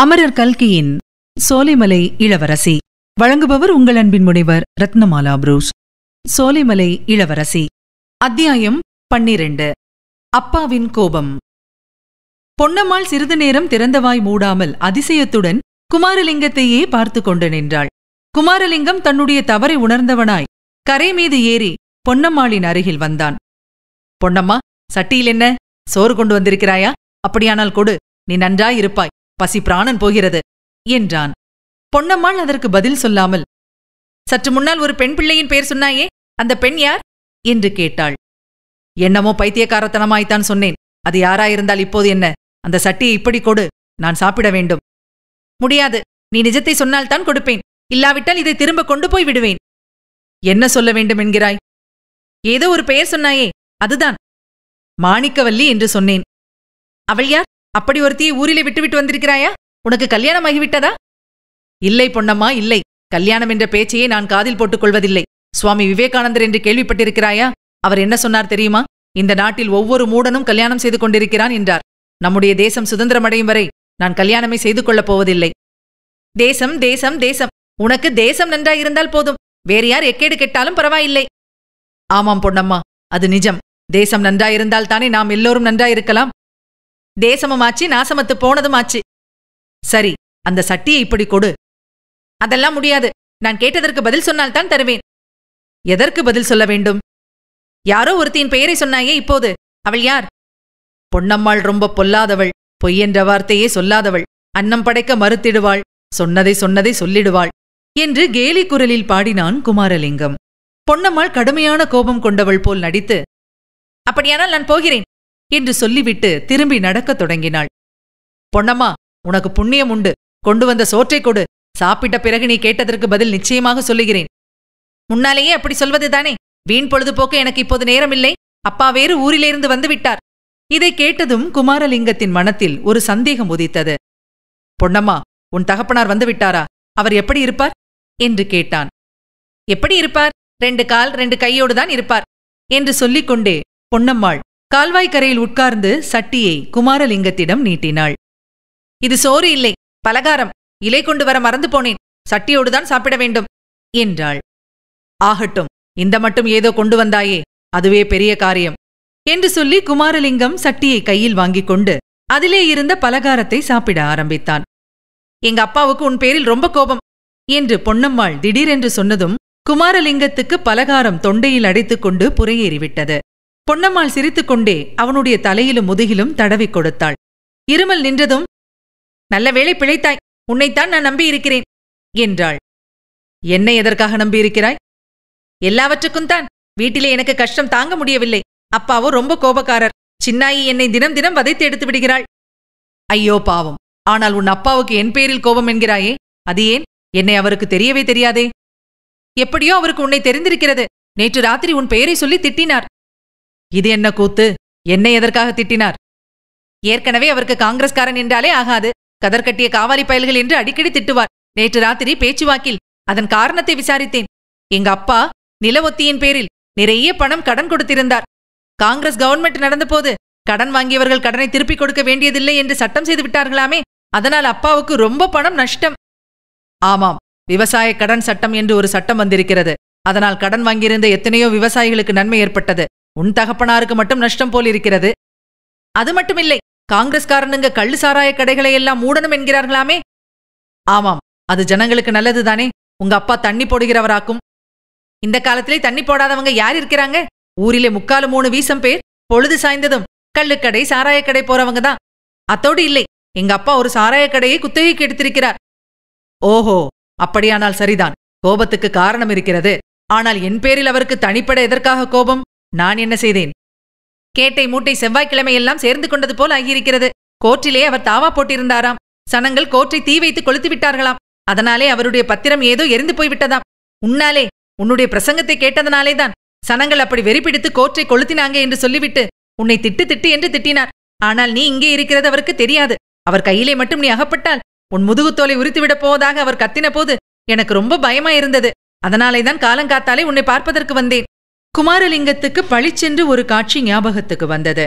அமரர் கல்கியின் சோலைமலை இளவரசி. வழங்குபவர் உங்கள் அன்பின் முனைவர் ரத்னமாலா புரூஸ். சோலைமலை இளவரசி. அத்தியாயம் பன்னிரண்டு. அப்பாவின் கோபம். பொன்னம்மாள் சிறிது நேரம் திறந்தவாய் மூடாமல் அதிசயத்துடன் குமாரலிங்கத்தையே பார்த்து கொண்டு நின்றாள். குமாரலிங்கம் தன்னுடைய தவறை உணர்ந்தவனாய் கரை மீது ஏறி பொன்னம்மாளின் அருகில் வந்தான். பொன்னம்மா சட்டியில் என்ன? சோறு கொண்டு வந்திருக்கிறாயா? அப்படியானால் கொடு நீ நன்றாய் இருப்பாய். பசி பிராணன் போகிறது என்றான். பொன்னம்மாள் அதற்கு பதில் சொல்லாமல் சற்று முன்னால் ஒரு பெண் பிள்ளையின் பெயர் சொன்னாயே அந்த பெண் யார்? என்று கேட்டாள். என்னமோ பைத்தியக்காரத்தனமாய்த்தான் சொன்னேன். அது யாராயிருந்தால் இப்போது என்ன? அந்த சட்டியை இப்படி கொடு. நான் சாப்பிட வேண்டும். முடியாது. நீ நிஜத்தை சொன்னால்தான் கொடுப்பேன். இல்லாவிட்டால் இதை திரும்ப கொண்டு போய் விடுவேன். என்ன சொல்ல வேண்டும் என்கிறாய்? ஏதோ ஒரு பெயர் சொன்னாயே அதுதான். மாணிக்கவல்லி என்று சொன்னேன். அவள் யார்? அப்படி ஒருத்தியை ஊரிலே விட்டுவிட்டு வந்திருக்கிறாயா? உனக்கு கல்யாணம் ஆகிவிட்டதா இல்லை பொன்னம்மா இல்லை. கல்யாணம் என்ற பேச்சையே நான் காதில் போட்டுக் கொள்வதில்லை சுவாமி விவேகானந்தர் என்று கேள்விப்பட்டிருக்கிறாயா? அவர் என்ன சொன்னார் தெரியுமா? இந்த நாட்டில் ஒவ்வொரு மூடனும் கல்யாணம் செய்து கொண்டிருக்கிறான் என்றார். நம்முடைய தேசம் சுதந்திரமடையும் வரை நான் கல்யாணமே செய்து கொள்ளப் போவதில்லை. தேசம் தேசம் தேசம். உனக்கு தேசம் நன்றாயிருந்தால் போதும். வேறு யார் எக்கேடு கெட்டாலும் பரவாயில்லை. ஆமாம் பொன்னம்மா அது நிஜம். தேசம் நன்றாயிருந்தால் தானே நாம் எல்லோரும் நன்றாயிருக்கலாம் தேசமும் நாசமத்து போனதும் ஆச்சு சரி அந்த சட்டியை இப்படி கொடு. அதெல்லாம் முடியாது. நான் கேட்டதற்கு பதில் சொன்னால்தான் தருவேன். எதற்கு பதில் சொல்ல வேண்டும்? யாரோ ஒருத்தியின் பெயரை சொன்னாயே இப்போது. அவள் யார்? பொன்னம்மாள் ரொம்ப பொல்லாதவள். பொய்யென்ற வார்த்தையே சொல்லாதவள். அன்னம் படைக்க மறுத்திடுவாள். சொன்னதை சொன்னதை சொல்லிடுவாள். என்று கேலி குரலில் பாடினான் குமாரலிங்கம். பொன்னம்மாள் கடுமையான கோபம் கொண்டவள் போல் நடித்து அப்படியானால் நான் போகிறேன். என்று சொல்லிவிட்டு திரும்பி நடக்கத் தொடங்கினாள். பொன்னம்மா உனக்கு புண்ணியம் உண்டு. கொண்டு வந்த சோற்றைக் கொடு. சாப்பிட்ட பிறகு நீ கேட்டதற்கு பதில் நிச்சயமாக சொல்லுகிறேன். முன்னாலேயே அப்படி சொல்வதுதானே வீண் பொழுதுபோக்கு எனக்கு இப்போது நேரமில்லை. அப்பா வேறு ஊரிலிருந்து வந்து விட்டார் இதை கேட்டதும் குமாரலிங்கத்தின் மனத்தில் ஒரு சந்தேகம் உதித்தது. பொன்னம்மா உன் தகப்பனார் வந்து விட்டாரா அவர் எப்படி இருப்பார்? என்று கேட்டான். எப்படி இருப்பார்? ரெண்டு கால் ரெண்டு கையோடு தான் இருப்பார் என்று சொல்லிக்கொண்டே பொன்னம்மாள் கால்வாய்க்கரையில் உட்கார்ந்து சட்டியை குமாரலிங்கத்திடம் நீட்டினாள். இது சோறு இல்லை பலகாரம். இலை கொண்டு வர மறந்து போனேன். சட்டியோடுதான் சாப்பிட வேண்டும் என்றாள். ஆகட்டும் இந்த மட்டும் ஏதோ கொண்டு வந்தாயே அதுவே பெரிய காரியம் என்று சொல்லி குமாரலிங்கம் சட்டியை கையில் வாங்கிக் கொண்டு அதிலே இருந்த பலகாரத்தை சாப்பிட ஆரம்பித்தான். எங்க அப்பாவுக்கு உன் பேரில் ரொம்ப கோபம் என்று பொன்னம்மாள் திடீரென்று சொன்னதும் குமாரலிங்கத்துக்கு பலகாரம் தொண்டையில் அடைத்துக்கொண்டு புறையேறிவிட்டது. பொன்னம்மாள் சிரித்துக்கொண்டே அவனுடைய தலையிலும் முதுகிலும் தடவிக் கொடுத்தாள். இருமல் நின்றதும் நல்ல வேளை பிழைத்தாய் உன்னைத்தான் நான் நம்பியிருக்கிறேன் என்றாள். என்னை எதற்காக நம்பியிருக்கிறாய்? எல்லாவற்றுக்கும் தான். வீட்டிலே எனக்கு கஷ்டம் தாங்க முடியவில்லை. அப்பாவோ ரொம்ப கோபக்காரர். சின்னாயி என்னை தினம் தினம் வதைத்து எடுத்து விடுகிறாள். ஐயோ பாவம். ஆனால் உன் அப்பாவுக்கு என் பேரில் கோபம் என்கிறாயே. அது ஏன்? என்னை அவருக்கு தெரியவே தெரியாதே. எப்படியோ அவருக்கு உன்னை தெரிந்திருக்கிறது. நேற்று ராத்திரி உன் பெயரை சொல்லி திட்டினார். இது என்ன கூத்து? என்னை எதற்காக திட்டினார்? ஏற்கனவே அவருக்கு காங்கிரஸ்காரன் என்றாலே ஆகாது. கதர்கட்டிய காவாலி பயல்கள் என்று அடிக்கடி திட்டுவார். நேற்று ராத்திரி பேச்சுவாக்கில் அதன் காரணத்தை விசாரித்தேன். எங்க அப்பா நில ஒத்தியின் பேரில் நிறைய பணம் கடன் கொடுத்திருந்தார். காங்கிரஸ் கவர்மெண்ட் நடந்தபோது கடன் வாங்கியவர்கள் கடனை திருப்பிக் கொடுக்க வேண்டியதில்லை என்று சட்டம் செய்து விட்டார்களாமே அதனால் அப்பாவுக்கு ரொம்ப பணம் நஷ்டம். ஆமாம் விவசாய கடன் சட்டம் என்று ஒரு சட்டம் வந்திருக்கிறது. அதனால் கடன் வாங்கியிருந்த எத்தனையோ விவசாயிகளுக்கு நன்மை ஏற்பட்டது. உன் தகப்பனாருக்கு மட்டும் நஷ்டம் போல் இருக்கிறது. அது மட்டுமில்லை காங்கிரஸ்காரனுங்க கள்ளு சாராய கடைகளை எல்லாம் மூடணும் என்கிறார்களாமே? ஆமாம் அது ஜனங்களுக்கு நல்லதுதானே உங்க அப்பா தண்ணி போடுகிறவராக்கும். இந்த காலத்திலே தண்ணி போடாதவங்க யார் இருக்கிறாங்க? ஊரிலே முக்காலு மூணு வீசம் பேர் பொழுது சாய்ந்ததும் கள்ளுக்கடை சாராயக்கடை போறவங்க தான். அத்தோடு இல்லை எங்க அப்பா ஒரு சாராயக்கடையை குத்தகைக்கு எடுத்திருக்கிறார். ஓஹோ அப்படியானால் சரிதான் கோபத்துக்கு காரணம் இருக்கிறது. ஆனால் என் பேரில் அவருக்கு தனிப்பட எதற்காக கோபம்? நான் என்ன செய்தேன்? கேட்டை மூட்டை செவ்வாய்க்கிழமையெல்லாம் சேர்ந்து கொண்டது போல் ஆகியிருக்கிறது. கோர்ட்டிலே அவர் தாவா போட்டிருந்தாராம். சனங்கள் கோர்ட்டை தீ வைத்து கொளுத்து விட்டார்களாம். அதனாலே அவருடைய பத்திரம் ஏதோ எரிந்து போய்விட்டதாம். உன்னாலே உன்னுடைய பிரசங்கத்தை கேட்டதனாலே தான் சனங்கள் அப்படி வெறிப்பிடித்து கோர்ட்டை கொளுத்தினாங்க என்று சொல்லிவிட்டு உன்னை திட்டு திட்டு என்று திட்டினார். ஆனால் நீ இங்கே இருக்கிறது அவருக்கு தெரியாது. அவர் கையிலே மட்டும் நீ அகப்பட்டால் உன் முதுகுத்தோலை உரித்துவிடப் போவதாக அவர் கத்தின போது எனக்கு ரொம்ப பயமா இருந்தது அதனாலே தான் காலங்காத்தாலே உன்னை பார்ப்பதற்கு வந்தேன். குமாரலிங்கத்துக்கு பளிச்சென்று ஒரு காட்சி ஞாபகத்துக்கு வந்தது.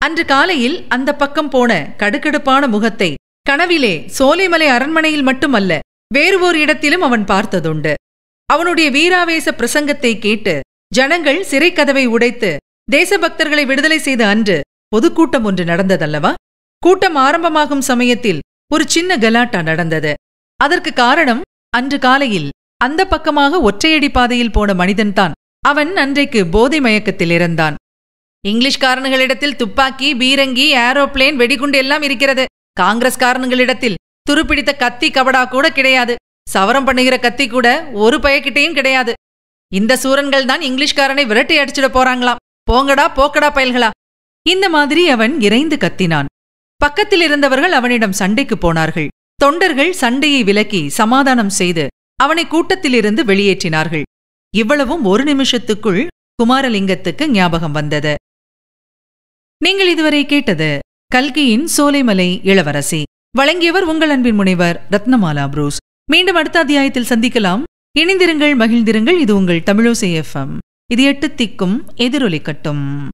அன்று காலையில் அந்த பக்கம் போன கடுக்கடுப்பான முகத்தை கனவிலே சோலைமலை அரண்மனையில் மட்டுமல்ல வேறு ஓர் இடத்திலும் அவன் பார்த்ததுண்டு. அவனுடைய வீராவேச பிரசங்கத்தை கேட்டு ஜனங்கள் சிறைக்கதவை உடைத்து தேசபக்தர்களை விடுதலை செய்த அன்று பொதுக்கூட்டம் ஒன்று நடந்ததல்லவா? கூட்டம் ஆரம்பமாகும் சமயத்தில் ஒரு சின்ன கலாட்டா நடந்தது. அதற்கு காரணம் அன்று காலையில் அந்த பக்கமாக ஒற்றையடி பாதையில் போன மனிதன்தான் அவன் அன்றைக்கு போதை மயக்கத்தில் இறந்தான் இங்கிலீஷ்காரனுகளிடத்தில் துப்பாக்கி பீரங்கி ஏரோப்ளேன் வெடிகுண்டு எல்லாம் இருக்கிறது. காங்கிரஸ்காரனுங்களிடத்தில் துருப்பிடித்த கத்தி கபடா கூட கிடையாது. சவரம் பண்ணுகிற கத்தி கூட ஒரு பயக்கிட்டையும் கிடையாது. இந்த சூரன்கள் தான் இங்கிலீஷ்காரனை விரட்டி அடிச்சிட போறாங்களாம். போங்கடா போக்கடா பயல்களா? இந்த மாதிரி அவன் இறைந்து கத்தினான். பக்கத்தில் இருந்தவர்கள் அவனிடம் சண்டைக்கு போனார்கள். தொண்டர்கள் சண்டையை விலக்கி சமாதானம் செய்து அவனை கூட்டத்திலிருந்து வெளியேற்றினார்கள். இவ்வளவும் ஒரு நிமிஷத்துக்குள் குமாரலிங்கத்துக்கு ஞாபகம் வந்தது. நீங்கள் இதுவரை கேட்டது கல்கியின் சோலைமலை இளவரசி. வழங்கியவர் உங்கள் அன்பின் முனைவர் ரத்னமாலா புரூஸ். மீண்டும் அடுத்த அத்தியாயத்தில் சந்திக்கலாம். இணைந்திருங்கள் மகிழ்ந்திருங்கள். இது உங்கள் தமிழோசை எஃப்எம் இது எட்டு திக்கும் எதிரொலிக்கட்டும்.